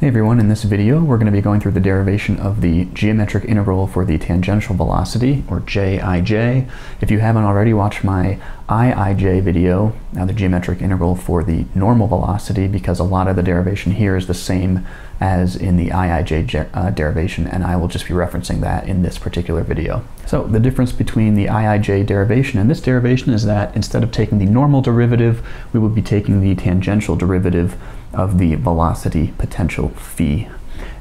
Hey everyone, in this video we're going to be going through the derivation of the geometric integral for the tangential velocity, or Jij. If you haven't already watched my Iij video, now the geometric integral for the normal velocity, because a lot of the derivation here is the same as in the Iij uh, derivation, and I will just be referencing that in this particular video. So the difference between the Iij derivation and this derivation is that instead of taking the normal derivative, we would be taking the tangential derivative of the velocity potential phi.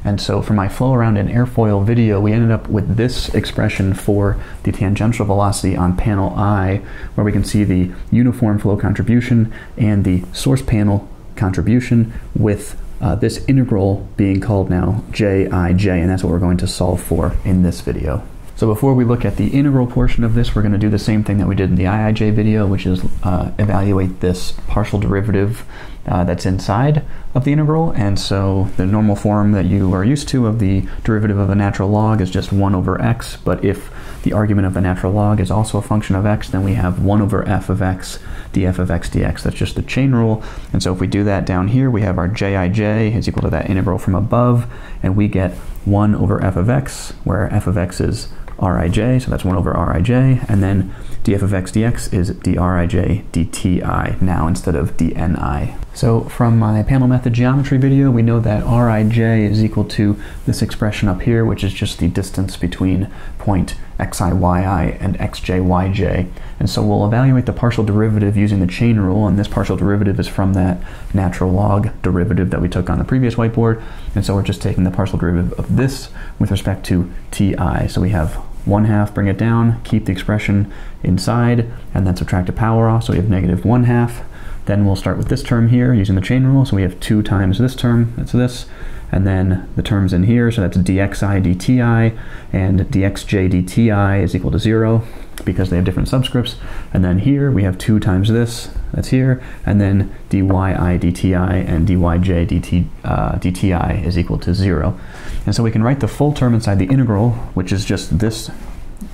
And so for my flow around an airfoil video, we ended up with this expression for the tangential velocity on panel I, where we can see the uniform flow contribution and the source panel contribution with uh, this integral being called now Jij, and that's what we're going to solve for in this video. So before we look at the integral portion of this, we're going to do the same thing that we did in the IIJ video, which is uh, evaluate this partial derivative uh, that's inside of the integral. And so the normal form that you are used to of the derivative of a natural log is just 1 over x. But if the argument of a natural log is also a function of x, then we have 1 over f of x df of x dx. That's just the chain rule. And so if we do that down here, we have our jij is equal to that integral from above, and we get 1 over f of x, where f of x is rij, so that's 1 over rij, and then df of x dx is drij dti now instead of dni. So from my panel method geometry video, we know that rij is equal to this expression up here, which is just the distance between point xi, yi, and xj, yj. And so we'll evaluate the partial derivative using the chain rule, and this partial derivative is from that natural log derivative that we took on the previous whiteboard. And so we're just taking the partial derivative of this with respect to ti. So we have 1 half, bring it down, keep the expression inside, and then subtract a power off, so we have negative 1 half. Then we'll start with this term here using the chain rule, so we have 2 times this term, that's this, and then the terms in here, so that's dxi dti, and dxj dti is equal to 0 because they have different subscripts. And then here we have 2 times this, that's here, and then dyi dti and dyj dt, uh, dti is equal to 0. And so we can write the full term inside the integral, which is just this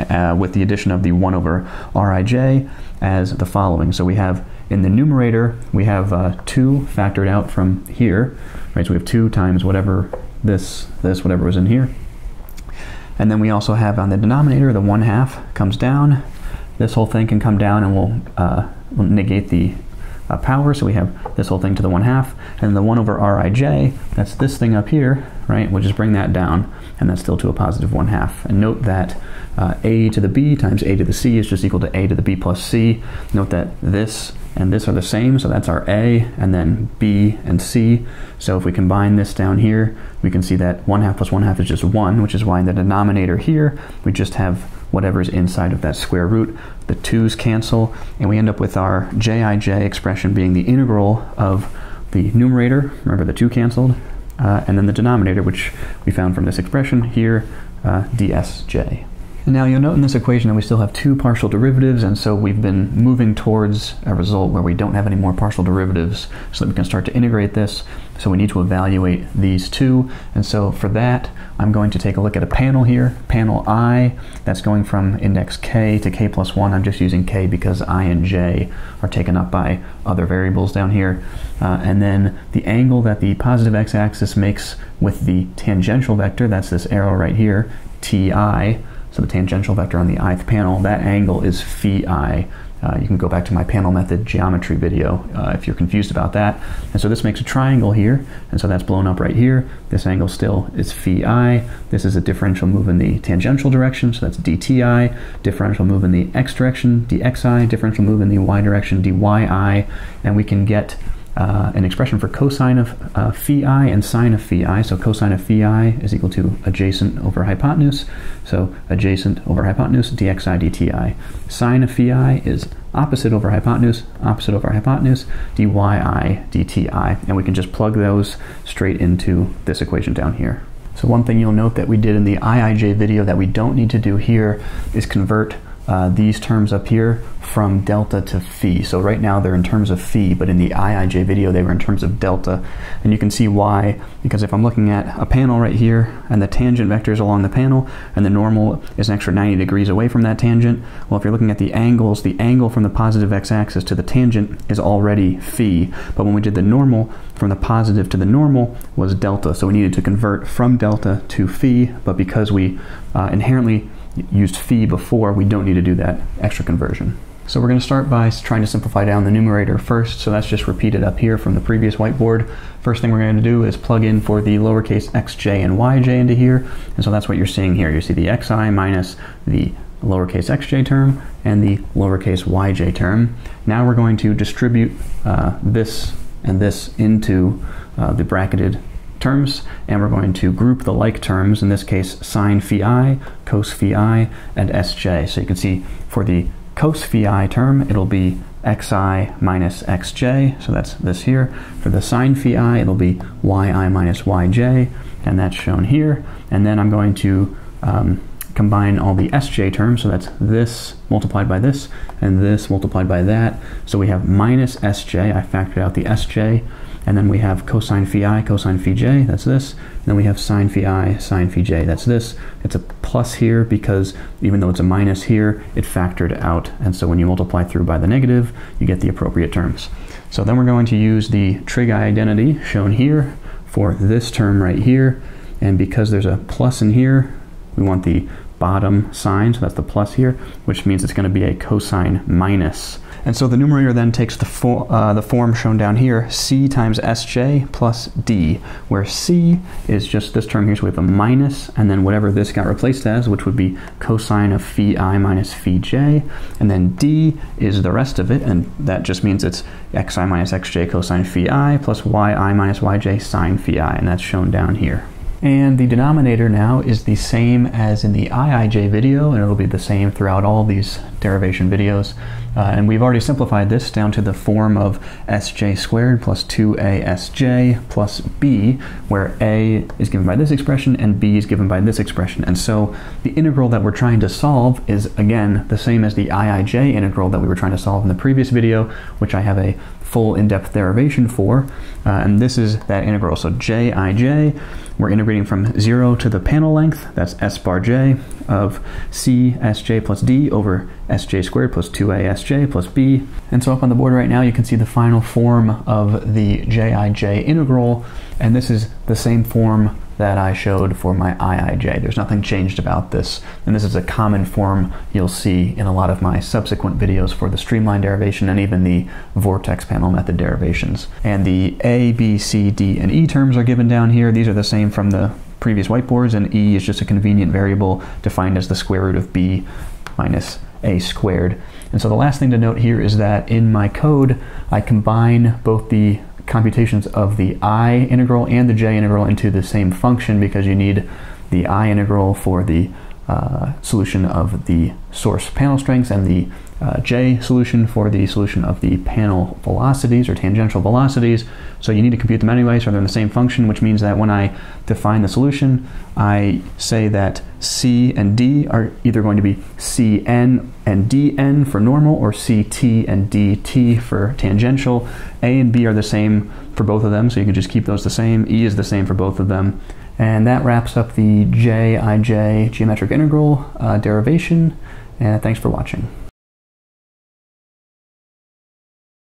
uh, with the addition of the 1 over rij as the following. So we have in the numerator, we have uh, 2 factored out from here, right? So we have 2 times whatever this, this, whatever was in here. And then we also have on the denominator, the 1 half comes down. This whole thing can come down and we'll, uh, we'll negate the uh, power. So we have this whole thing to the 1 half. And the 1 over rij, that's this thing up here, right? We'll just bring that down. And that's still to a positive 1 half. And note that uh, a to the b times a to the c is just equal to a to the b plus c. Note that this and this are the same, so that's our A, and then B and C. So if we combine this down here, we can see that 1 half plus 1 half is just 1, which is why in the denominator here, we just have whatever's inside of that square root. The 2's cancel, and we end up with our Jij expression being the integral of the numerator, remember the 2 canceled, and then the denominator, which we found from this expression here, uh, dsj. And now you'll note in this equation that we still have two partial derivatives, and so we've been moving towards a result where we don't have any more partial derivatives so that we can start to integrate this. So we need to evaluate these two. And so for that, I'm going to take a look at a panel here, panel I, that's going from index k to k plus 1. I'm just using k because i and j are taken up by other variables down here. Uh, and then the angle that the positive x-axis makes with the tangential vector, that's this arrow right here, ti, so the tangential vector on the ith panel, that angle is phi i. Uh, you can go back to my panel method geometry video uh, if you're confused about that. And so this makes a triangle here, and so that's blown up right here. This angle still is phi i. This is a differential move in the tangential direction, so that's dti. Differential move in the x direction, dxi. Differential move in the y direction, dyi. And we can get uh, an expression for cosine of uh, phi i and sine of phi i. So cosine of phi i is equal to adjacent over hypotenuse. So adjacent over hypotenuse, dxi dti. Sine of phi i is opposite over hypotenuse, opposite over hypotenuse, dyi dti. And we can just plug those straight into this equation down here. So one thing you'll note that we did in the IIJ video that we don't need to do here is convert uh, these terms up here from delta to phi. So right now they're in terms of phi, but in the IIJ video they were in terms of delta. And you can see why, because if I'm looking at a panel right here, and the tangent vector is along the panel, and the normal is an extra 90 degrees away from that tangent, well if you're looking at the angles, the angle from the positive x-axis to the tangent is already phi. But when we did the normal, from the positive to the normal was delta. So we needed to convert from delta to phi, but because we uh, inherently used phi before, we don't need to do that extra conversion. So we're going to start by trying to simplify down the numerator first. So that's just repeated up here from the previous whiteboard. First thing we're going to do is plug in for the lowercase xj and yj into here. And so that's what you're seeing here. You see the xi minus the lowercase xj term and the lowercase yj term. Now we're going to distribute uh, this and this into uh, the bracketed terms, and we're going to group the like terms, in this case sine phi i, cos phi i, and sj. So you can see for the cos phi i term, it'll be xi minus xj, so that's this here. For the sine phi i, it'll be yi minus yj, and that's shown here. And then I'm going to um, combine all the sj terms, so that's this multiplied by this, and this multiplied by that. So we have minus sj, I factored out the sj, and then we have cosine phi i, cosine phi j, that's this. And then we have sine phi i, sine phi j, that's this. It's a plus here because even though it's a minus here, it factored out. And so when you multiply through by the negative, you get the appropriate terms. So then we're going to use the trig identity shown here for this term right here. And because there's a plus in here, we want the bottom sign, so that's the plus here, which means it's going to be a cosine minus and so the numerator then takes the, fo uh, the form shown down here, c times sj plus d, where c is just this term here, so we have a minus, and then whatever this got replaced as, which would be cosine of phi i minus phi j, and then d is the rest of it, and that just means it's xi minus xj cosine phi i plus yi minus yj sine phi i, and that's shown down here. And the denominator now is the same as in the IIJ video, and it'll be the same throughout all these derivation videos. Uh, and we've already simplified this down to the form of sj squared plus 2asj plus b, where a is given by this expression and b is given by this expression. And so the integral that we're trying to solve is, again, the same as the iij integral that we were trying to solve in the previous video, which I have a full in-depth derivation for. Uh, and this is that integral. So jij, we're integrating from 0 to the panel length, that's s bar j, of c sj plus d over sj squared plus 2asj plus b. And so up on the board right now you can see the final form of the jij integral, and this is the same form that I showed for my IIJ. There's nothing changed about this, and this is a common form you'll see in a lot of my subsequent videos for the streamline derivation and even the vortex panel method derivations. And the A, B, C, D, and E terms are given down here. These are the same from the previous whiteboards, and E is just a convenient variable defined as the square root of B minus A squared. And so the last thing to note here is that in my code, I combine both the computations of the i integral and the j integral into the same function because you need the i integral for the uh, solution of the source panel strengths and the uh, J solution for the solution of the panel velocities or tangential velocities. So you need to compute them anyway, so they're in the same function, which means that when I define the solution, I say that C and D are either going to be Cn and Dn for normal or Ct and Dt for tangential. A and B are the same for both of them, so you can just keep those the same. E is the same for both of them. And that wraps up the Jij geometric integral uh, derivation. And thanks for watching.